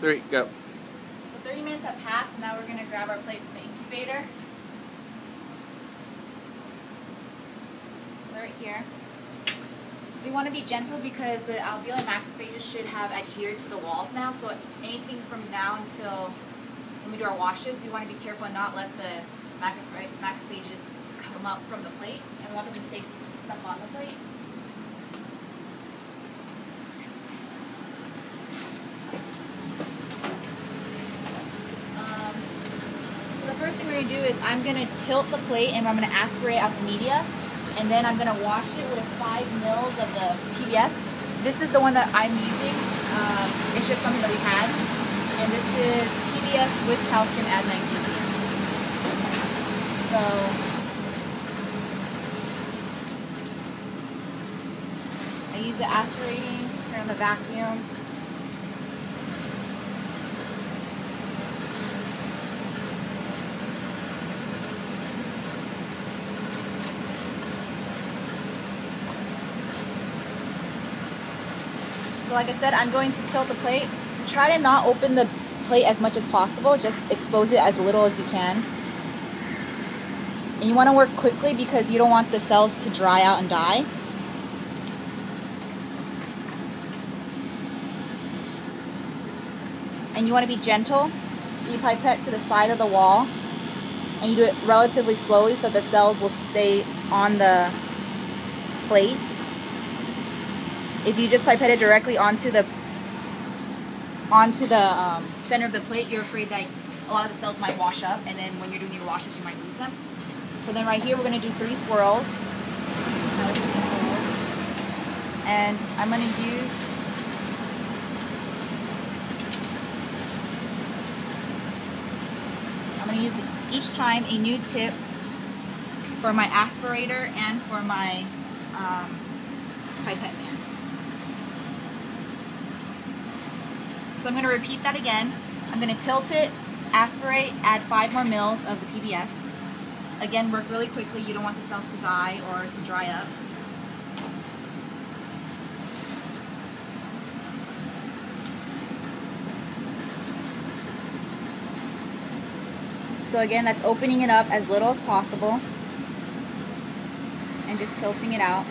Three, go. So 30 minutes have passed. And now we're going to grab our plate from the incubator. Right here. We want to be gentle because the alveolar macrophages should have adhered to the walls now. So anything from now until when we do our washes, we want to be careful and not let the macrophages come up from the plate. And we want them to stay stuck on the plate. Um, so to do is I'm to tilt the plate and I'm to aspirate out the media and then I'm to wash it with 5 mils of the PBS. This is the one that I'm using. Um, it's just something that we had. And this is PBS with calcium add magnesium. So I use the aspirating, turn on the vacuum. So like I said, I'm going to tilt the plate. Try to not open the plate as much as possible. Just expose it as little as you can. And you want to work quickly because you don't want the cells to dry out and die. And you want to be gentle. So you pipette to the side of the wall. And you do it relatively slowly so the cells will stay on the plate if you just pipette it directly onto the onto the um, center of the plate, you're afraid that a lot of the cells might wash up, and then when you're doing your washes, you might lose them. So then right here, we're going to do three swirls. And I'm going to use I'm to use each time a new tip for my aspirator and for my um, pipette So I'm going to repeat that again. I'm going to tilt it, aspirate, add five more mils of the PBS. Again, work really quickly. You don't want the cells to die or to dry up. So again, that's opening it up as little as possible and just tilting it out.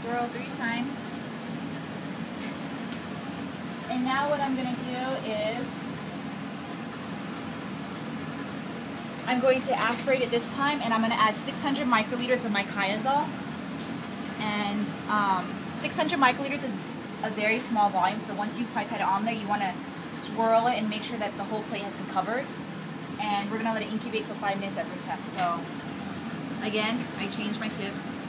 Swirl three times. And now what I'm going to do is I'm going to aspirate it this time and I'm going to add 600 microliters of my QIAzol. And um, 600 microliters is a very small volume, so once you pipette it on there, you want to swirl it and make sure that the whole plate has been covered. And we're going to let it incubate for five minutes at room temp. So again, I change my tips.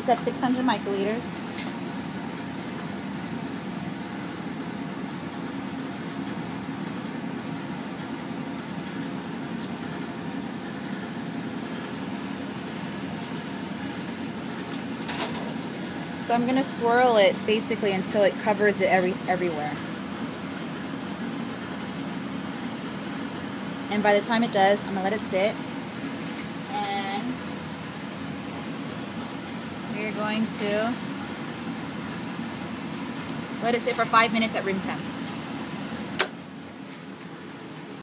It's at 600 microliters. So I'm going to swirl it basically until it covers it every everywhere. And by the time it does, I'm going to let it sit. We're going to let it sit for five minutes at room temp.